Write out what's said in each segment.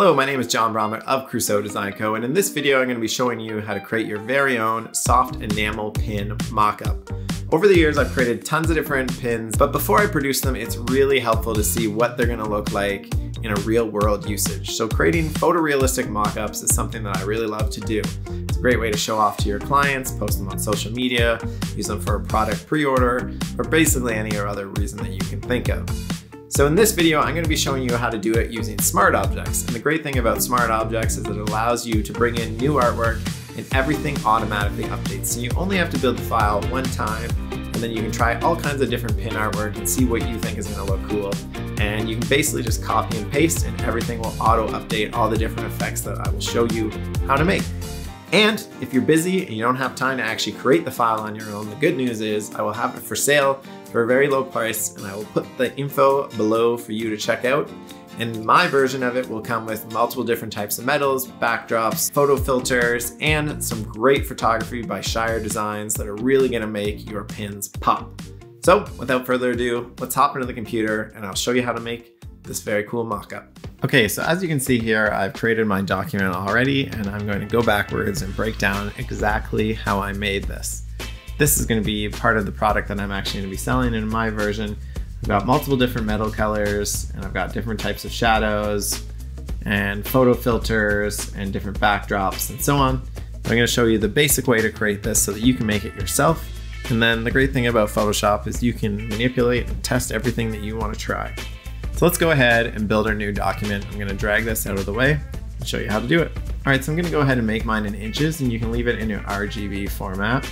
Hello, my name is John Brommer of Crusoe Design Co. And in this video, I'm gonna be showing you how to create your very own soft enamel pin mockup. Over the years, I've created tons of different pins, but before I produce them, it's really helpful to see what they're gonna look like in a real world usage. So creating photorealistic mockups is something that I really love to do. It's a great way to show off to your clients, post them on social media, use them for a product pre-order, or basically any other reason that you can think of. So in this video, I'm gonna be showing you how to do it using smart objects. And the great thing about smart objects is it allows you to bring in new artwork and everything automatically updates. So you only have to build the file one time and then you can try all kinds of different pin artwork and see what you think is gonna look cool. And you can basically just copy and paste and everything will auto update all the different effects that I will show you how to make. And if you're busy and you don't have time to actually create the file on your own, the good news is I will have it for sale for a very low price and I will put the info below for you to check out. And my version of it will come with multiple different types of metals, backdrops, photo filters, and some great photography by Shier Designs that are really gonna make your pins pop. So without further ado, let's hop into the computer and I'll show you how to make this very cool mockup. Okay, so as you can see here, I've created my document already and I'm going to go backwards and break down exactly how I made this. This is going to be part of the product that I'm actually to be selling in my version. I've got multiple different metal colors and I've got different types of shadows and photo filters and different backdrops and so on. I'm going to show you the basic way to create this so that you can make it yourself. And then the great thing about Photoshop is you can manipulate and test everything that you want to try. So let's go ahead and build our new document. I'm going to drag this out of the way and show you how to do it. All right, so I'm going to go ahead and make mine in inches and you can leave it in your RGB format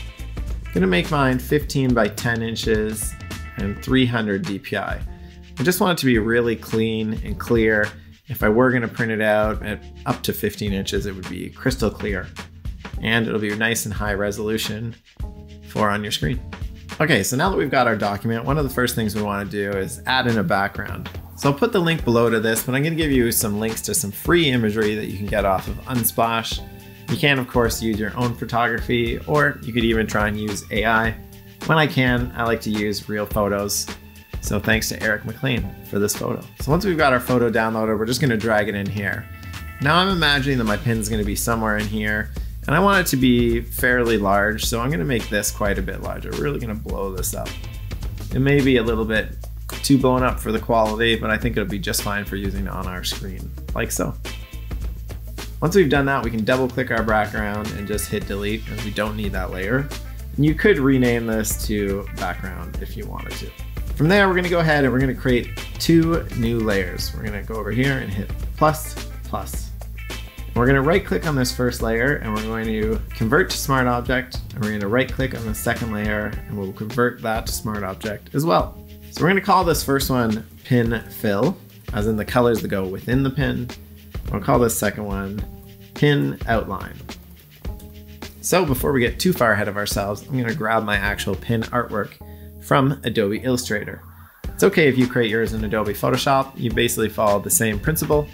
gonna make mine 15 by 10 inches and 300 DPI. I just want it to be really clean and clear. If I were gonna print it out at up to 15 inches, it would be crystal clear. And it'll be nice and high resolution for on your screen. Okay, so now that we've got our document, one of the first things we wanna do is add in a background. So I'll put the link below to this, but I'm gonna give you some links to some free imagery that you can get off of Unsplash you can, of course, use your own photography, or you could even try and use AI. When I can, I like to use real photos. So thanks to Eric McLean for this photo. So once we've got our photo downloaded, we're just gonna drag it in here. Now I'm imagining that my pin's gonna be somewhere in here, and I want it to be fairly large, so I'm gonna make this quite a bit larger. We're really gonna blow this up. It may be a little bit too blown up for the quality, but I think it'll be just fine for using on our screen, like so. Once we've done that, we can double click our background and just hit delete as we don't need that layer. And you could rename this to background if you wanted to. From there, we're gonna go ahead and we're gonna create two new layers. We're gonna go over here and hit plus, plus. We're gonna right click on this first layer and we're going to convert to smart object and we're gonna right click on the second layer and we'll convert that to smart object as well. So we're gonna call this first one pin fill, as in the colors that go within the pin. I'll call this second one pin outline. So before we get too far ahead of ourselves, I'm going to grab my actual pin artwork from Adobe Illustrator. It's okay if you create yours in Adobe Photoshop, you basically follow the same principle,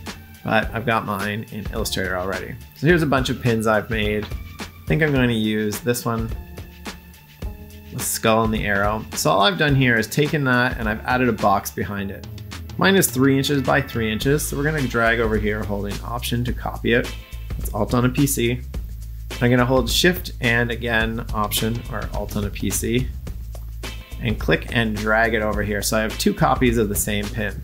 but I've got mine in Illustrator already. So here's a bunch of pins I've made. I think I'm going to use this one, the skull and the arrow. So all I've done here is taken that and I've added a box behind it. Mine is 3 inches by 3 inches, so we're going to drag over here holding Option to copy it. It's Alt on a PC. I'm going to hold Shift and again Option or Alt on a PC and click and drag it over here. So I have two copies of the same pin.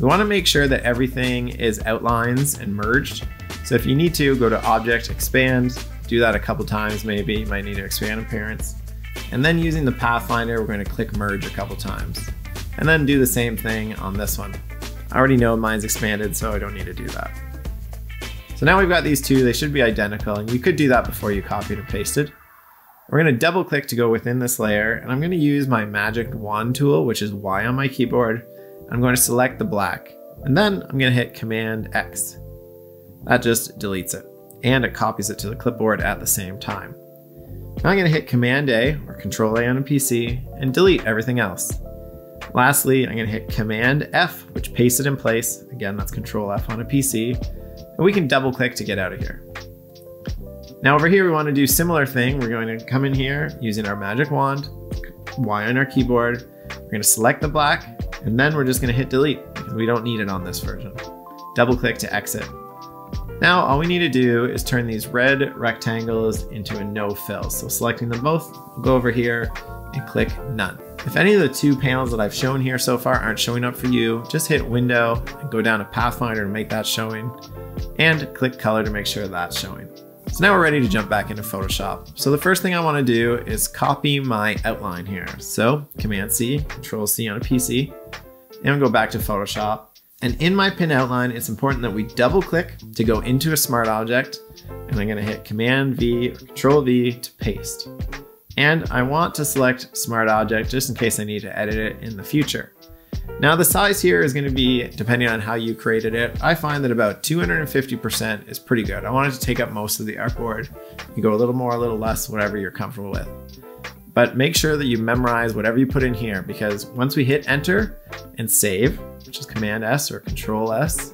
We want to make sure that everything is outlines and merged. So if you need to, go to Object, Expand, do that a couple times maybe. You might need to expand appearance. And then using the Pathfinder, we're going to click Merge a couple times. And then do the same thing on this one. I already know mine's expanded, so I don't need to do that. So now we've got these two, they should be identical, and you could do that before you copied and pasted. We're gonna double click to go within this layer, and I'm gonna use my magic wand tool, which is Y on my keyboard. I'm going to select the black, and then I'm gonna hit Command X. That just deletes it, and it copies it to the clipboard at the same time. Now I'm gonna hit Command A, or Control A on a PC, and delete everything else. Lastly, I'm gonna hit Command F, which pastes it in place. Again, that's Control F on a PC, and we can double click to get out of here. Now over here, we want to do similar thing. We're going to come in here using our magic wand, Y on our keyboard. We're going to select the black, and then we're just going to hit delete. We don't need it on this version. Double click to exit. Now all we need to do is turn these red rectangles into a no fill. So selecting them both, we'll go over here and click none. If any of the two panels that I've shown here so far aren't showing up for you, just hit window and go down to Pathfinder to make that showing and click color to make sure that's showing. So now we're ready to jump back into Photoshop. So the first thing I wanna do is copy my outline here. So Command C, Control C on a PC, and go back to Photoshop and in my pin outline, it's important that we double click to go into a smart object. And I'm gonna hit Command V or Control V to paste. And I want to select smart object just in case I need to edit it in the future. Now the size here is gonna be, depending on how you created it, I find that about 250% is pretty good. I want it to take up most of the artboard. You go a little more, a little less, whatever you're comfortable with. But make sure that you memorize whatever you put in here because once we hit enter and save, which is Command S or Control S,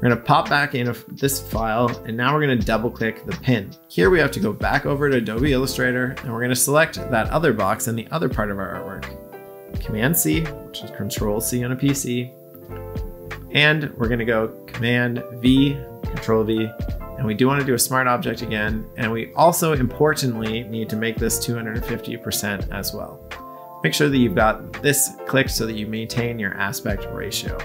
we're gonna pop back in this file and now we're gonna double click the pin. Here we have to go back over to Adobe Illustrator and we're gonna select that other box in the other part of our artwork. Command C, which is Control C on a PC. And we're gonna go Command V, Control V, and we do want to do a smart object again. And we also importantly need to make this 250% as well. Make sure that you've got this clicked so that you maintain your aspect ratio.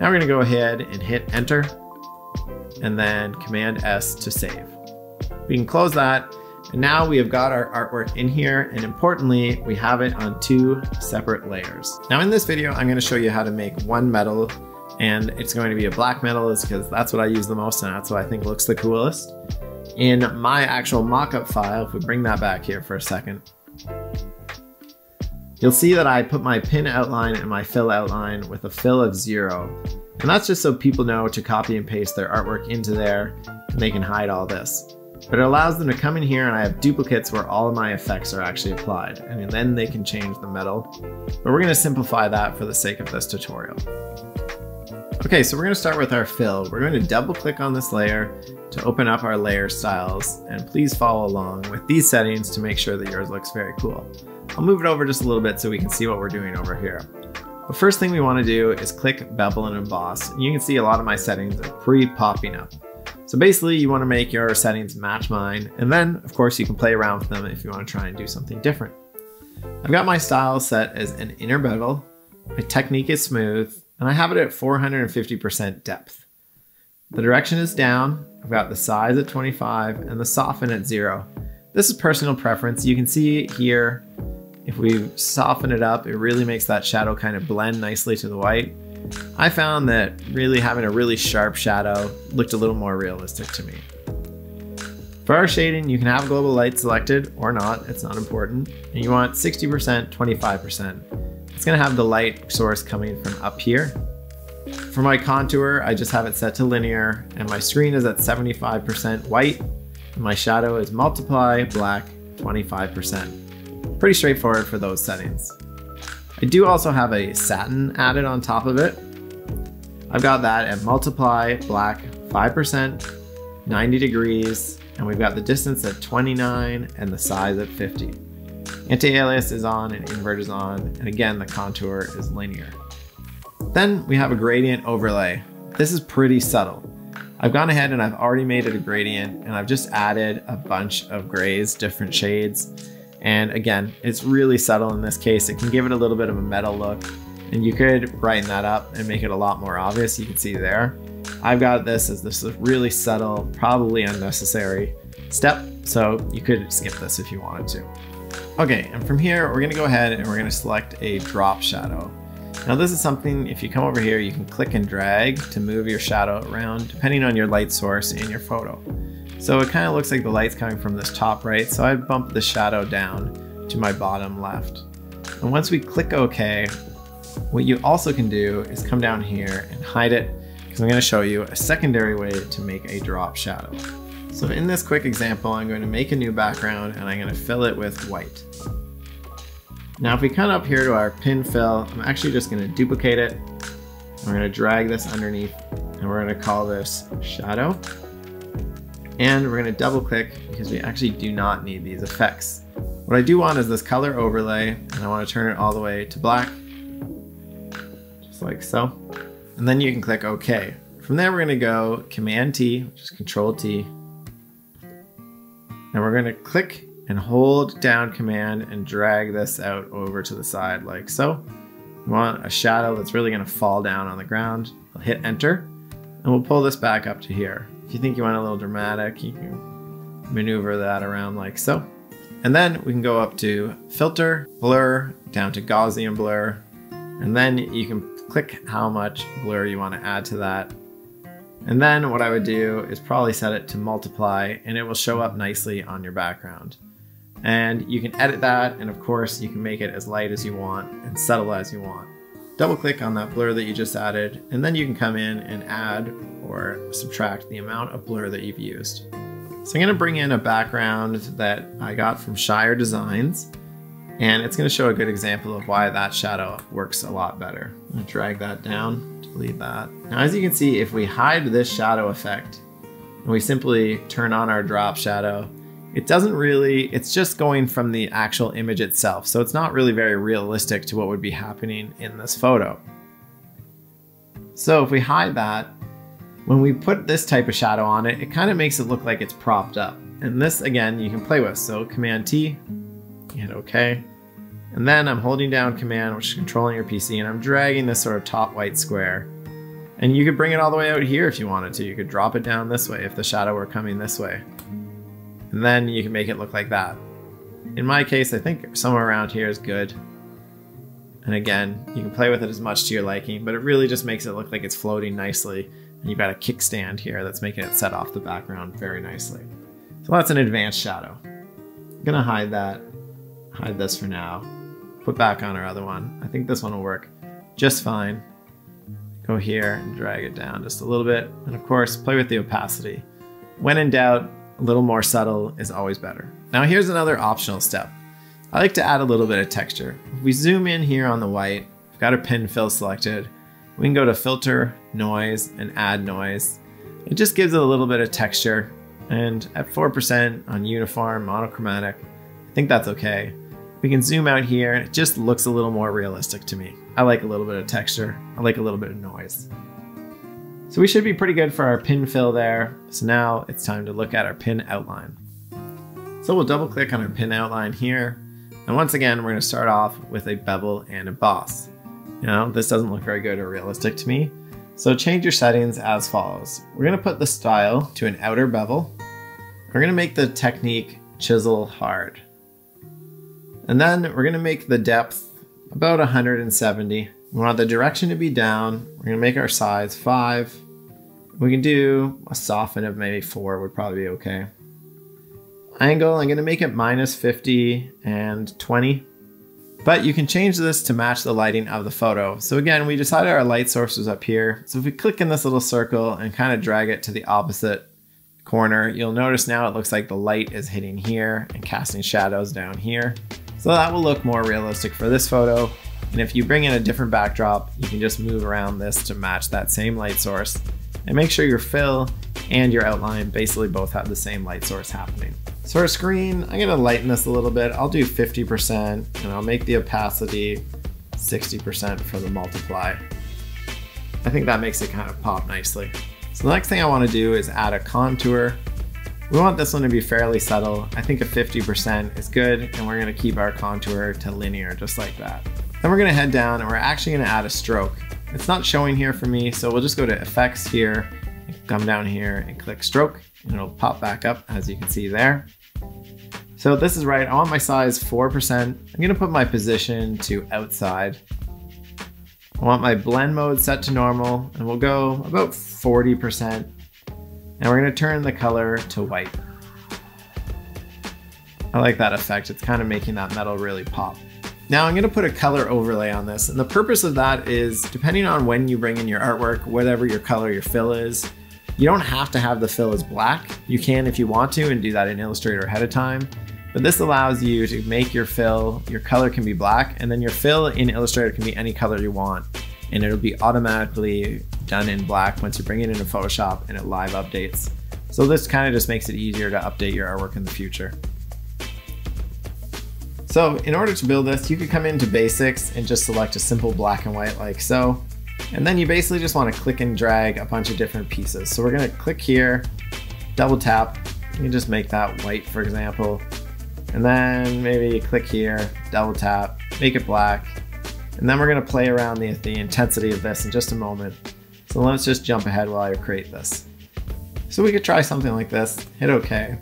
Now we're going to go ahead and hit enter and then command S to save. We can close that and now we have got our artwork in here and importantly, we have it on two separate layers. Now in this video, I'm gonna show you how to make one metal and it's going to be a black metal is because that's what I use the most and that's what I think looks the coolest. In my actual mockup file, if we bring that back here for a second, you'll see that I put my pin outline and my fill outline with a fill of zero. And that's just so people know to copy and paste their artwork into there and they can hide all this. But it allows them to come in here and I have duplicates where all of my effects are actually applied. And then they can change the metal. But we're gonna simplify that for the sake of this tutorial. Okay, so we're gonna start with our fill. We're going to double click on this layer to open up our layer styles, and please follow along with these settings to make sure that yours looks very cool. I'll move it over just a little bit so we can see what we're doing over here. The first thing we wanna do is click bevel and emboss, and you can see a lot of my settings are pre-popping up. So basically you wanna make your settings match mine, and then of course you can play around with them if you wanna try and do something different. I've got my style set as an inner bevel, my technique is smooth, and I have it at 450% depth. The direction is down, I've got the size at 25 and the soften at zero. This is personal preference. You can see here, if we soften it up, it really makes that shadow kind of blend nicely to the white. I found that really having a really sharp shadow looked a little more realistic to me. For our shading, you can have global light selected or not, it's not important. And you want 60%, 25%. It's gonna have the light source coming from up here. For my contour, I just have it set to linear and my screen is at 75% white and my shadow is multiply black 25%. Pretty straightforward for those settings. I do also have a satin added on top of it. I've got that at multiply black 5%, 90 degrees, and we've got the distance at 29 and the size at 50. Anti-alias is on and invert is on, and again, the contour is linear. Then we have a gradient overlay. This is pretty subtle. I've gone ahead and I've already made it a gradient and I've just added a bunch of grays, different shades. And again, it's really subtle in this case. It can give it a little bit of a metal look and you could brighten that up and make it a lot more obvious. You can see there. I've got this as this is really subtle, probably unnecessary step. So you could skip this if you wanted to. Okay, and from here, we're gonna go ahead and we're gonna select a drop shadow. Now this is something, if you come over here, you can click and drag to move your shadow around depending on your light source and your photo. So it kind of looks like the light's coming from this top right, so I'd bump the shadow down to my bottom left. And once we click OK, what you also can do is come down here and hide it, because I'm going to show you a secondary way to make a drop shadow. So in this quick example, I'm going to make a new background and I'm going to fill it with white. Now if we come up here to our pin fill, I'm actually just going to duplicate it. We're going to drag this underneath and we're going to call this shadow. And we're going to double click because we actually do not need these effects. What I do want is this color overlay and I want to turn it all the way to black. Just like so. And then you can click OK. From there, we're gonna go Command T, which is Control T. And we're gonna click and hold down Command and drag this out over to the side like so. We want a shadow that's really gonna fall down on the ground. I'll hit Enter, and we'll pull this back up to here. If you think you want a little dramatic, you can maneuver that around like so. And then we can go up to Filter, Blur, down to Gaussian Blur, and then you can click how much blur you want to add to that. And then what I would do is probably set it to multiply and it will show up nicely on your background. And you can edit that and of course you can make it as light as you want and subtle as you want. Double click on that blur that you just added and then you can come in and add or subtract the amount of blur that you've used. So I'm going to bring in a background that I got from Shier Designs and it's going to show a good example of why that shadow works a lot better. Drag that down, delete that. Now as you can see, if we hide this shadow effect and we simply turn on our drop shadow, it doesn't really, it's just going from the actual image itself. So it's not really very realistic to what would be happening in this photo. So if we hide that, when we put this type of shadow on it, it kind of makes it look like it's propped up. And this again, you can play with. So Command T, hit OK. And then I'm holding down Command, which is controlling your PC, and I'm dragging this sort of top white square. And you could bring it all the way out here if you wanted to. You could drop it down this way if the shadow were coming this way. And then you can make it look like that. In my case, I think somewhere around here is good. And again, you can play with it as much to your liking, but it really just makes it look like it's floating nicely. And you've got a kickstand here that's making it set off the background very nicely. So that's an advanced shadow. I'm gonna hide that hide this for now. Put back on our other one. I think this one will work just fine. Go here and drag it down just a little bit. And of course, play with the opacity. When in doubt, a little more subtle is always better. Now here's another optional step. I like to add a little bit of texture. If we zoom in here on the white, we've got our pin fill selected. We can go to filter, noise, and add noise. It just gives it a little bit of texture. And at 4% on uniform, monochromatic, I think that's okay. We can zoom out here it just looks a little more realistic to me. I like a little bit of texture. I like a little bit of noise. So we should be pretty good for our pin fill there. So now it's time to look at our pin outline. So we'll double click on our pin outline here. And once again, we're gonna start off with a bevel and emboss. Now, this doesn't look very good or realistic to me. So change your settings as follows. We're gonna put the style to an outer bevel. We're gonna make the technique chisel hard. And then we're gonna make the depth about 170. We want the direction to be down. We're gonna make our size five. We can do a soften of maybe four would probably be okay. Angle, I'm gonna make it minus 50 and 20. But you can change this to match the lighting of the photo. So again, we decided our light source was up here. So if we click in this little circle and kind of drag it to the opposite corner, you'll notice now it looks like the light is hitting here and casting shadows down here. So that will look more realistic for this photo. And if you bring in a different backdrop, you can just move around this to match that same light source. And make sure your fill and your outline basically both have the same light source happening. So our screen, I'm gonna lighten this a little bit. I'll do 50% and I'll make the opacity 60% for the multiply. I think that makes it kind of pop nicely. So the next thing I wanna do is add a contour we want this one to be fairly subtle. I think a 50% is good, and we're gonna keep our contour to linear, just like that. Then we're gonna head down and we're actually gonna add a stroke. It's not showing here for me, so we'll just go to effects here, come down here and click stroke, and it'll pop back up as you can see there. So this is right, I want my size 4%. I'm gonna put my position to outside. I want my blend mode set to normal, and we'll go about 40%. And we're gonna turn the color to white. I like that effect. It's kind of making that metal really pop. Now I'm gonna put a color overlay on this. And the purpose of that is depending on when you bring in your artwork, whatever your color your fill is, you don't have to have the fill as black. You can if you want to and do that in Illustrator ahead of time. But this allows you to make your fill, your color can be black, and then your fill in Illustrator can be any color you want. And it'll be automatically done in black once you bring it into Photoshop and it live updates. So this kind of just makes it easier to update your artwork in the future. So in order to build this, you could come into basics and just select a simple black and white like so. And then you basically just want to click and drag a bunch of different pieces. So we're going to click here, double tap. You can just make that white, for example. And then maybe click here, double tap, make it black. And then we're going to play around the, the intensity of this in just a moment. So let's just jump ahead while I create this. So we could try something like this, hit OK,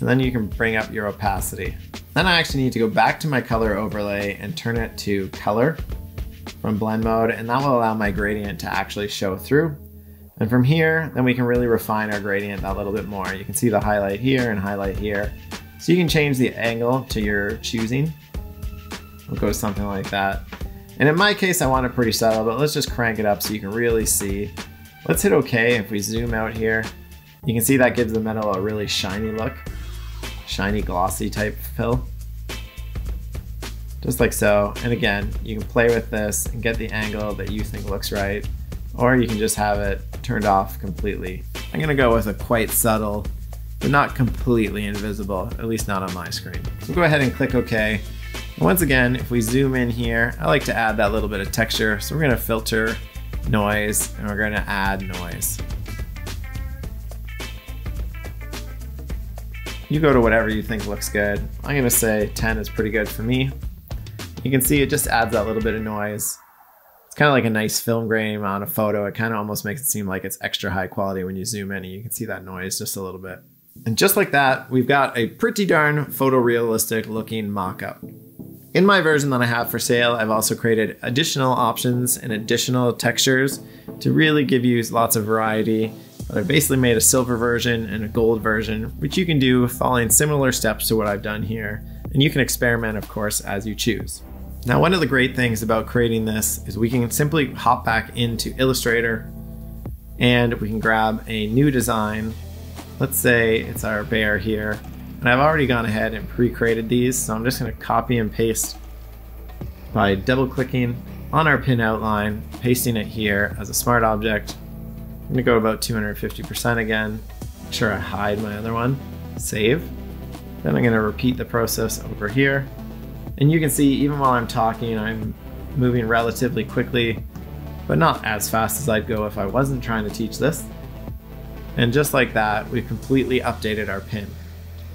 and then you can bring up your opacity. Then I actually need to go back to my color overlay and turn it to color from blend mode, and that will allow my gradient to actually show through. And from here, then we can really refine our gradient a little bit more. You can see the highlight here and highlight here. So you can change the angle to your choosing. We'll go something like that. And in my case, I want it pretty subtle, but let's just crank it up so you can really see. Let's hit okay if we zoom out here. You can see that gives the metal a really shiny look. Shiny, glossy type fill just like so. And again, you can play with this and get the angle that you think looks right, or you can just have it turned off completely. I'm gonna go with a quite subtle, but not completely invisible, at least not on my screen. So go ahead and click OK. And once again, if we zoom in here, I like to add that little bit of texture. So we're gonna filter noise and we're gonna add noise. You go to whatever you think looks good. I'm gonna say 10 is pretty good for me. You can see it just adds that little bit of noise. It's kind of like a nice film grain on a photo. It kind of almost makes it seem like it's extra high quality when you zoom in and you can see that noise just a little bit. And just like that, we've got a pretty darn photorealistic looking mock-up. In my version that I have for sale, I've also created additional options and additional textures to really give you lots of variety. But I've basically made a silver version and a gold version, which you can do following similar steps to what I've done here. And you can experiment, of course, as you choose. Now, one of the great things about creating this is we can simply hop back into Illustrator and we can grab a new design. Let's say it's our bear here. And I've already gone ahead and pre-created these, so I'm just gonna copy and paste by double clicking on our pin outline, pasting it here as a smart object. I'm gonna go about 250% again. Make sure I hide my other one. Save. Then I'm gonna repeat the process over here. And you can see even while I'm talking, I'm moving relatively quickly, but not as fast as I'd go if I wasn't trying to teach this. And just like that, we've completely updated our pin.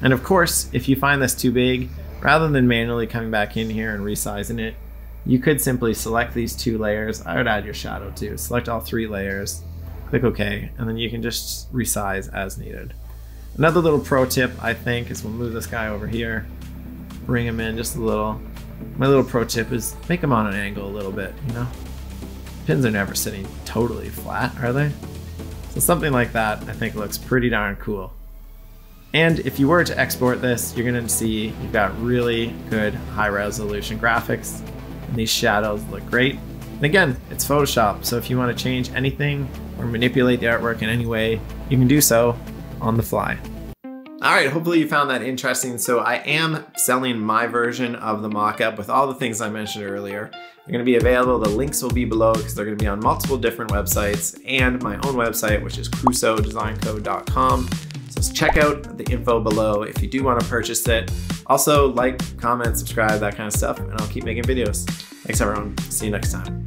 And of course, if you find this too big, rather than manually coming back in here and resizing it, you could simply select these two layers. I would add your shadow too. Select all three layers, click OK, and then you can just resize as needed. Another little pro tip, I think, is we'll move this guy over here bring him in just a little. My little pro tip is make them on an angle a little bit, you know? Pins are never sitting totally flat, are they? So something like that I think looks pretty darn cool. And if you were to export this, you're gonna see you've got really good high resolution graphics. And these shadows look great. And again, it's Photoshop, so if you wanna change anything or manipulate the artwork in any way, you can do so on the fly. All right, hopefully you found that interesting. So I am selling my version of the mockup with all the things I mentioned earlier. They're gonna be available, the links will be below because they're gonna be on multiple different websites and my own website, which is crusoedesignco.com. Check out the info below if you do wanna purchase it. Also like, comment, subscribe, that kind of stuff, and I'll keep making videos. Thanks everyone, see you next time.